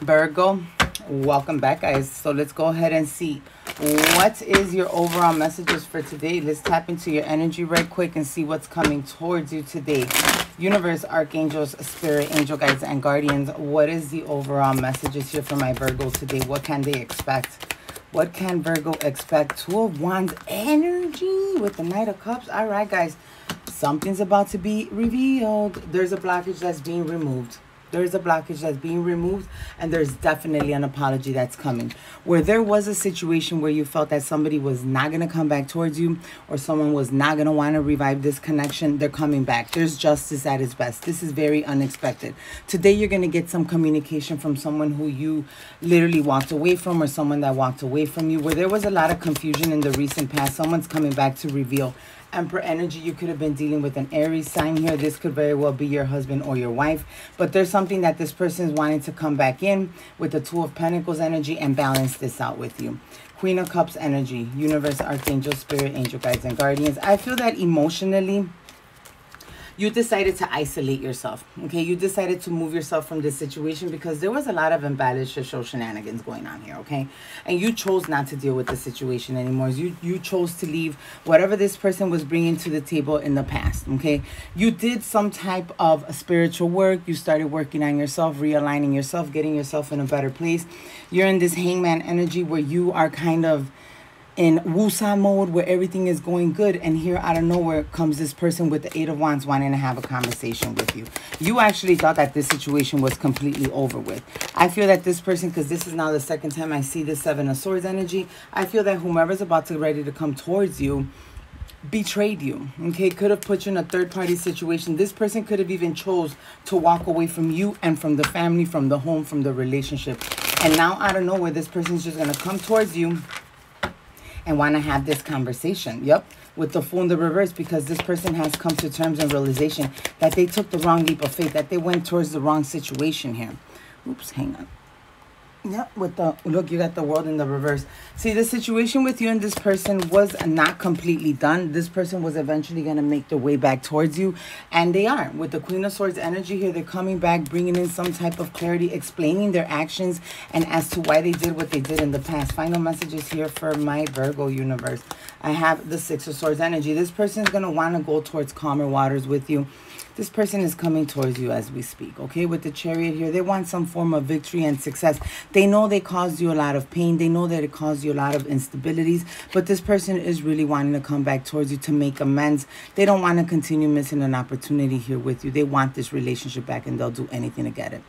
Virgo, welcome back, guys. So let's go ahead and see what is your overall messages for today. Let's tap into your energy right quick and see what's coming towards you today. Universe, archangels, spirit, angel guides, and guardians. What is the overall messages here for my Virgo today? What can they expect? What can Virgo expect? Two of Wands energy with the Knight of Cups. All right, guys. Something's about to be revealed. There's a blockage that's being removed there's a blockage that's being removed and there's definitely an apology that's coming. Where there was a situation where you felt that somebody was not going to come back towards you or someone was not going to want to revive this connection they're coming back. There's justice at its best. This is very unexpected. Today you're going to get some communication from someone who you literally walked away from or someone that walked away from you. Where there was a lot of confusion in the recent past someone's coming back to reveal Emperor energy, you could have been dealing with an Aries sign here. This could very well be your husband or your wife. But there's something that this person is wanting to come back in with the Two of Pentacles energy and balance this out with you. Queen of Cups energy, Universe, Archangel, Spirit, Angel, Guides, and Guardians. I feel that emotionally you decided to isolate yourself. Okay, you decided to move yourself from this situation because there was a lot of embellished social shenanigans going on here. Okay, and you chose not to deal with the situation anymore. You you chose to leave whatever this person was bringing to the table in the past. Okay, you did some type of spiritual work. You started working on yourself, realigning yourself, getting yourself in a better place. You're in this hangman energy where you are kind of in wusa mode where everything is going good and here out of nowhere comes this person with the eight of wands wanting to have a conversation with you. You actually thought that this situation was completely over with. I feel that this person because this is now the second time i see the seven of swords energy i feel that whomever's about to ready to come towards you betrayed you okay? Could have put you in a third party situation. This person could have even chose to walk away from you and from the family from the home from the relationship. And now out of nowhere this person's just going to come towards you and want to have this conversation. Yep, with the fool in the reverse because this person has come to terms and realization that they took the wrong leap of faith, that they went towards the wrong situation here. Oops, hang on. Yep, with the look, you got the world in the reverse. See, the situation with you and this person was not completely done. This person was eventually going to make their way back towards you, and they are. With the Queen of Swords energy here, they're coming back, bringing in some type of clarity, explaining their actions and as to why they did what they did in the past. Final messages here for my Virgo universe. I have the Six of Swords energy. This person is going to want to go towards calmer waters with you. This person is coming towards you as we speak, okay? With the chariot here, they want some form of victory and success. They know they caused you a lot of pain. They know that it caused you a lot of instabilities, but this person is really wanting to come back towards you to make amends. They don't want to continue missing an opportunity here with you. They want this relationship back and they'll do anything to get it.